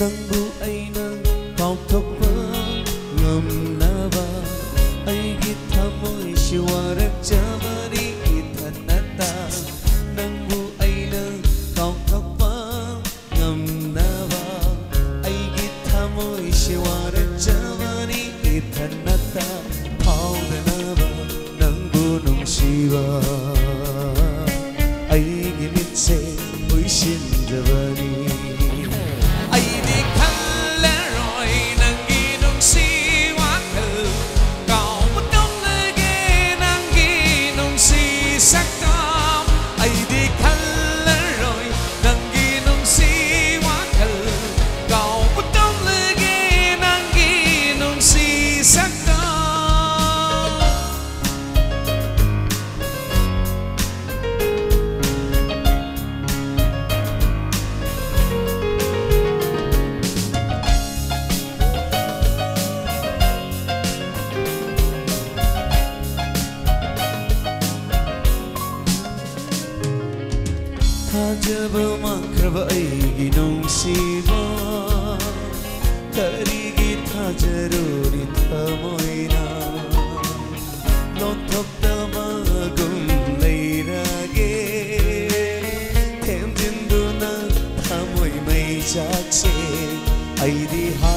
nâng bu ai nâng, bao thốc vỡ, ngầm na va ai ghi tham môi shiwa rắc cha mari ta. nâng bu ai nâng, bao thốc vỡ, ngầm na va ai ghi tham môi shiwa rắc cha mari ithanata hao na va nâng bu nong shiva ജപമാ കൃപൈകിനോസിവാ തരികി താജരോരി തമോയിനാ നോത്തമകും ലൈരാഗേ തേം ജിന്ദുന തമോയി മൈ ചാച്ചേ ഐതിഹാ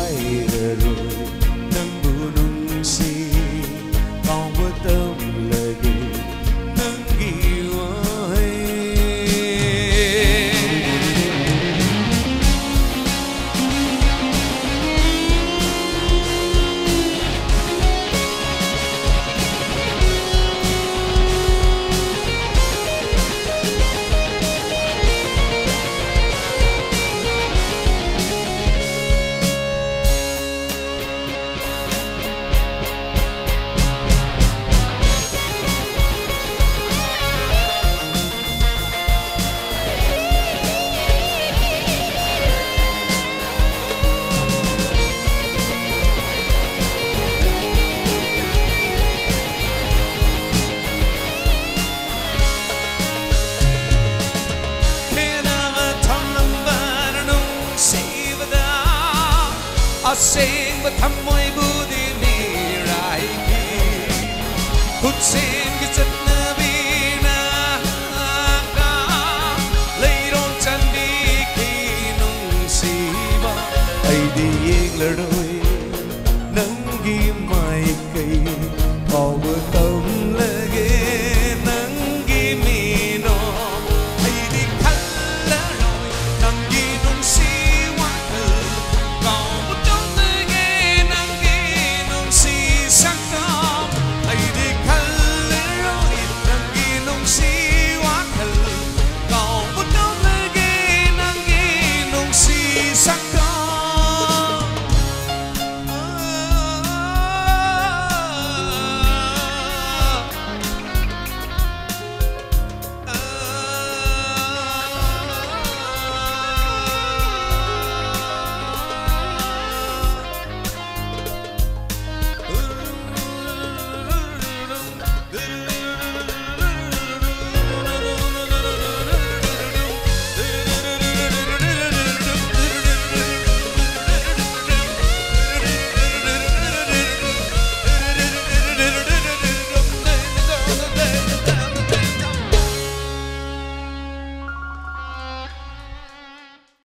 생과 탐모의 부디미 라이피 굿생 기적 나비나 아까 레이론 찬비키 농시바 아이디 잉러루